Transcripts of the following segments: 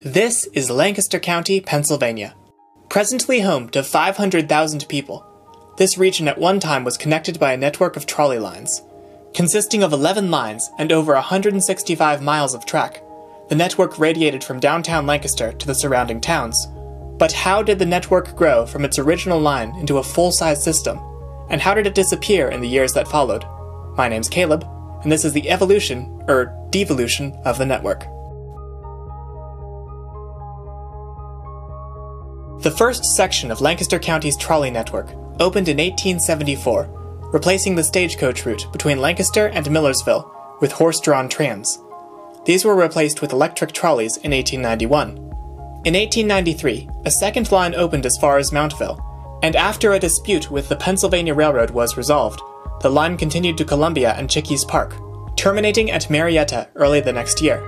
This is Lancaster County, Pennsylvania. Presently home to 500,000 people, this region at one time was connected by a network of trolley lines. Consisting of 11 lines and over 165 miles of track, the network radiated from downtown Lancaster to the surrounding towns. But how did the network grow from its original line into a full size system? And how did it disappear in the years that followed? My name's Caleb, and this is the evolution, or devolution, of the network. The first section of Lancaster County's trolley network opened in 1874, replacing the stagecoach route between Lancaster and Millersville with horse drawn trams. These were replaced with electric trolleys in 1891. In 1893, a second line opened as far as Mountville, and after a dispute with the Pennsylvania Railroad was resolved, the line continued to Columbia and Chickies Park, terminating at Marietta early the next year.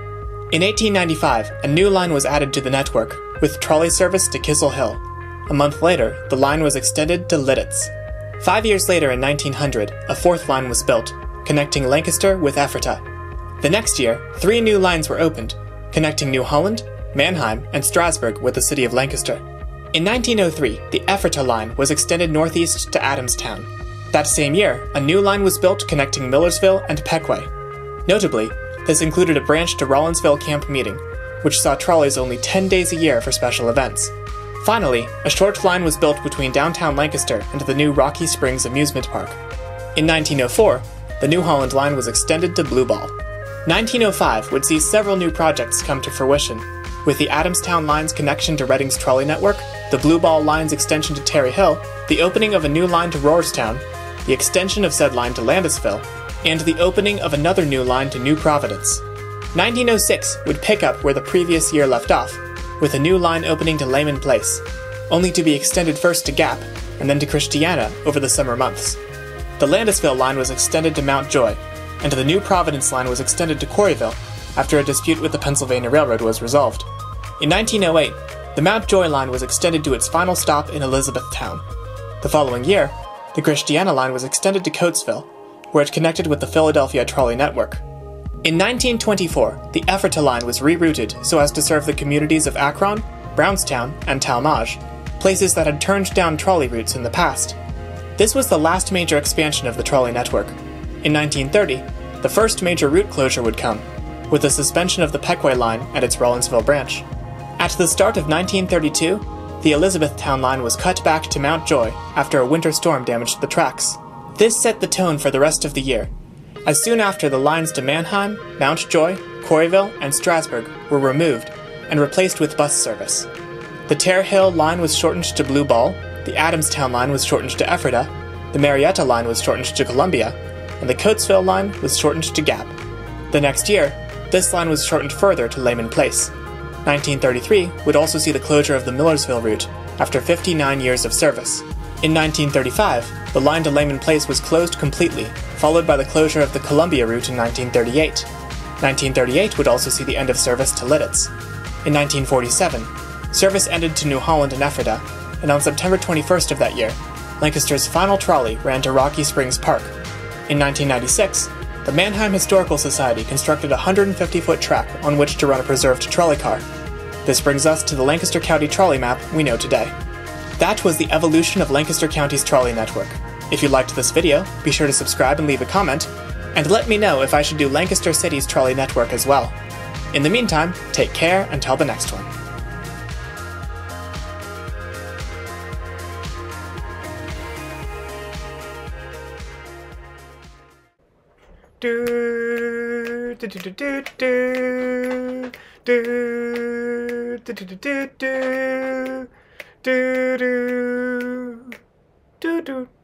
In 1895, a new line was added to the network, with trolley service to Kissel Hill. A month later, the line was extended to Lititz. Five years later, in 1900, a fourth line was built, connecting Lancaster with Ephrata. The next year, three new lines were opened, connecting New Holland, Manheim, and Strasburg with the city of Lancaster. In 1903, the Ephrata line was extended northeast to Adamstown. That same year, a new line was built connecting Millersville and Pequea. Notably, this included a branch to Rawlinsville Camp Meeting, which saw trolleys only 10 days a year for special events. Finally, a short line was built between downtown Lancaster and the new Rocky Springs Amusement Park. In 1904, the New Holland line was extended to Blue Ball. 1905 would see several new projects come to fruition, with the Adamstown line's connection to Reading's trolley network, the Blue Ball line's extension to Terre Hill, the opening of a new line to Rohrerstown, the extension of said line to Landisville, and the opening of another new line to New Providence. 1906 would pick up where the previous year left off, with a new line opening to Leaman Place, only to be extended first to Gap and then to Christiana over the summer months. The Landisville line was extended to Mount Joy, and the New Providence line was extended to Quarryville after a dispute with the Pennsylvania Railroad was resolved. In 1908, the Mount Joy line was extended to its final stop in Elizabethtown. The following year, the Christiana line was extended to Coatesville, where it connected with the Philadelphia trolley network. In 1924, the Ephrata line was rerouted so as to serve the communities of Akron, Brownstown, and Talmage, places that had turned down trolley routes in the past. This was the last major expansion of the trolley network. In 1930, the first major route closure would come, with the suspension of the Pequea line at its Rawlinsville branch. At the start of 1932, the Elizabethtown line was cut back to Mount Joy after a winter storm damaged the tracks. This set the tone for the rest of the year, as soon after the lines to Manheim, Mount Joy, Quarryville, and Strasburg were removed and replaced with bus service. The Terre Hill line was shortened to Blue Ball, the Adamstown line was shortened to Ephrata, the Marietta line was shortened to Columbia, and the Coatesville line was shortened to Gap. The next year, this line was shortened further to Leaman Place. 1933 would also see the closure of the Millersville route after 59 years of service. In 1935, the line to Leaman Place was closed completely, followed by the closure of the Columbia route in 1938. 1938 would also see the end of service to Lititz. In 1947, service ended to New Holland and Ephrata, and on September 21st of that year, Lancaster's final trolley ran to Rocky Springs Park. In 1996, the Manheim Historical Society constructed a 150 foot track on which to run a preserved trolley car. This brings us to the Lancaster County trolley map we know today. That was the evolution of Lancaster County's trolley network. If you liked this video, be sure to subscribe and leave a comment, and let me know if I should do Lancaster City's trolley network as well. In the meantime, take care until the next one. Do do do do do do do do do do do do. Do do